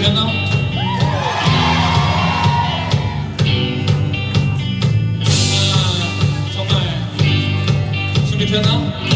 준비했나? 아, 정말 준비됐나?